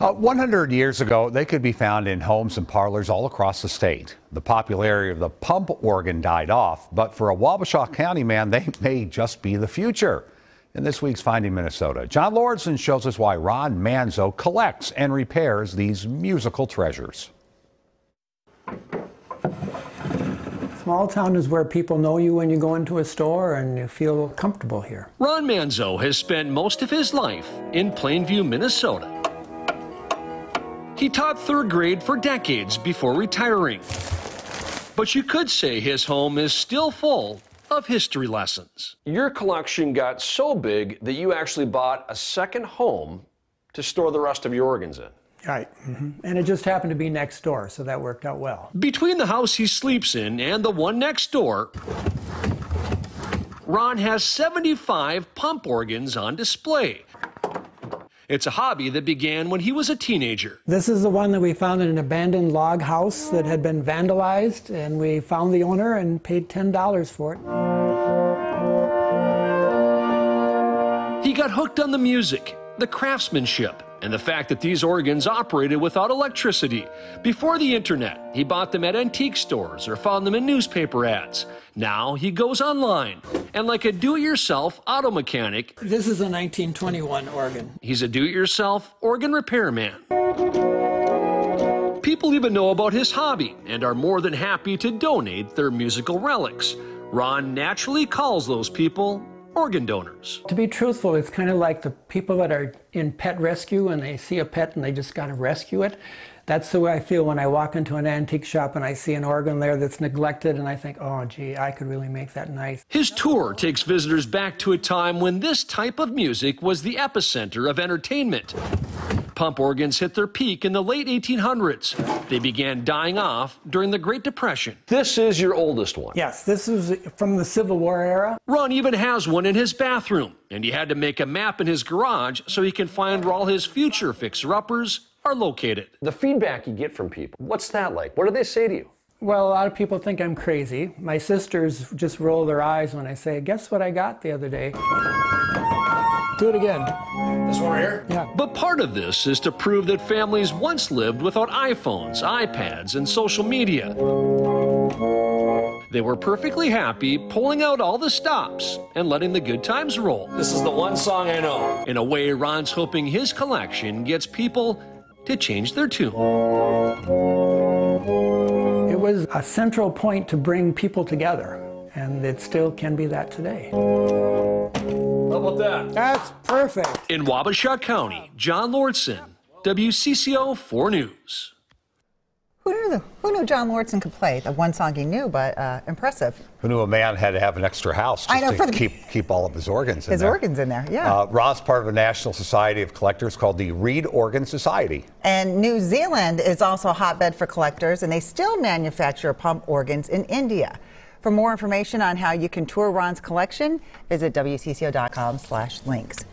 Uh, 100 years ago, they could be found in homes and parlors all across the state. The popularity of the pump organ died off, but for a Wabasha County man, they may just be the future. In this week's Finding Minnesota, John Lauritsen shows us why Ron Manzo collects and repairs these musical treasures. Small town is where people know you when you go into a store and you feel comfortable here. Ron Manzo has spent most of his life in Plainview, Minnesota. He taught third grade for decades before retiring. But you could say his home is still full of history lessons. Your collection got so big that you actually bought a second home to store the rest of your organs in. Right. Mm-hmm. And it just happened to be next door, so that worked out well. Between the house he sleeps in and the one next door, Ron has 75 pump organs on display. It's a hobby that began when he was a teenager. This is the one that we found in an abandoned log house that had been vandalized, and we found the owner and paid $10 for it. He got hooked on the music, the craftsmanship, and the fact that these organs operated without electricity. Before the internet, he bought them at antique stores or found them in newspaper ads. Now he goes online, and like a do it yourself auto mechanic, this is a 1921 organ. He's a do it yourself organ repairman. People even know about his hobby and are more than happy to donate their musical relics. Ron naturally calls those people organ donors. To be truthful, it's kind of like the people that are in pet rescue and they see a pet and they just got to rescue it. That's the way I feel when I walk into an antique shop and I see an organ there that's neglected and I think, oh, gee, I could really make that nice. His tour takes visitors back to a time when this type of music was the epicenter of entertainment. Pump organs hit their peak in the late 1800s. They began dying off during the Great Depression. This is your oldest one. Yes, this is from the Civil War era. Ron even has one in his bathroom, and he had to make a map in his garage so he can find where all his future fixer-uppers are located. The feedback you get from people, what's that like? What do they say to you? Well, a lot of people think I'm crazy. My sisters just roll their eyes when I say, guess what I got the other day? Do it again. This one right here? Yeah. But part of this is to prove that families once lived without iPhones, iPads, and social media. They were perfectly happy pulling out all the stops and letting the good times roll. This is the one song I know. In a way, Ron's hoping his collection gets people to change their tune. It was a central point to bring people together, and it still can be that today. How about that? That's perfect. In Wabasha County, John Lauritsen, WCCO 4 News. Who knew, the, who knew John Lauritsen could play? The one song he knew, but uh, impressive. Who knew a man had to have an extra house just I know, to for the, keep, keep all of his organs in his there. organs in there, yeah. Uh, Ron's part of a national society of collectors called the Reed Organ Society. And New Zealand is also a hotbed for collectors, and they still manufacture pump organs in India. For more information on how you can tour Ron's collection, visit WCCO.com slash links.